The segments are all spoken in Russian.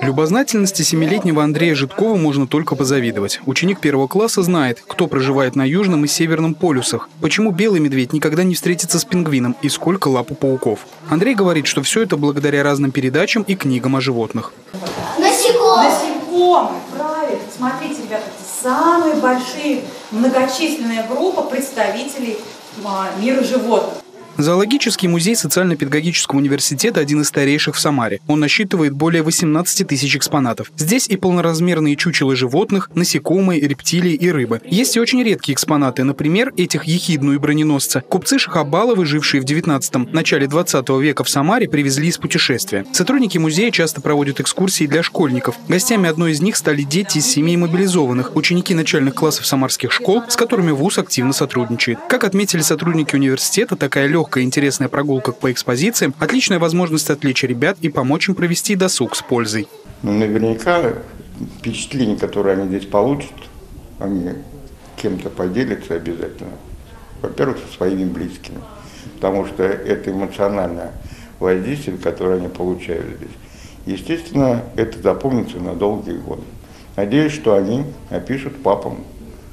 Любознательности семилетнего Андрея Житкова можно только позавидовать. Ученик первого класса знает, кто проживает на Южном и Северном полюсах, почему белый медведь никогда не встретится с пингвином и сколько лап у пауков. Андрей говорит, что все это благодаря разным передачам и книгам о животных. Насекомые. Насекомые, правильно. Смотрите, ребята, это самые большие, многочисленная группа представителей а, мира животных. Зоологический музей социально-педагогического университета один из старейших в Самаре. Он насчитывает более 18 тысяч экспонатов. Здесь и полноразмерные чучелы животных, насекомые, рептилии и рыбы. Есть и очень редкие экспонаты, например, этих ехидну и броненосца. Купцы Шахабаловы, жившие в 19-м, начале 20 века в Самаре, привезли из путешествия. Сотрудники музея часто проводят экскурсии для школьников. Гостями одной из них стали дети из семей мобилизованных, ученики начальных классов самарских школ, с которыми ВУЗ активно сотрудничает. Как отметили сотрудники университета, такая легкая легкая интересная прогулка по экспозициям – отличная возможность отвлечь ребят и помочь им провести досуг с пользой. Ну, наверняка впечатление, которое они здесь получат, они кем-то поделятся обязательно. Во-первых, со своими близкими, потому что это эмоциональное воздействие, которое они получают здесь. Естественно, это запомнится на долгие годы. Надеюсь, что они напишут папам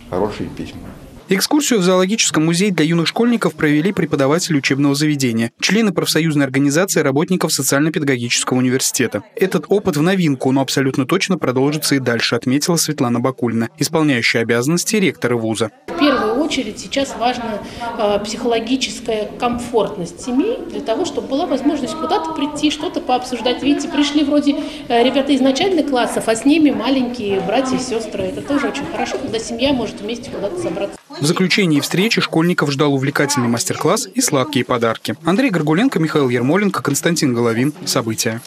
хорошие письма. Экскурсию в зоологическом музее для юных школьников провели преподаватели учебного заведения, члены профсоюзной организации работников социально-педагогического университета. Этот опыт в новинку, но абсолютно точно продолжится и дальше, отметила Светлана Бакульна, исполняющая обязанности ректора вуза. В первую очередь сейчас важна э, психологическая комфортность семей для того, чтобы была возможность куда-то прийти, что-то пообсуждать. Видите, пришли вроде э, ребята из начальных классов, а с ними маленькие братья и сестры. Это тоже очень хорошо, когда семья может вместе куда-то собраться. В заключении встречи школьников ждал увлекательный мастер-класс и сладкие подарки. Андрей Горгуленко, Михаил Ермоленко, Константин Головин. События.